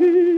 happy.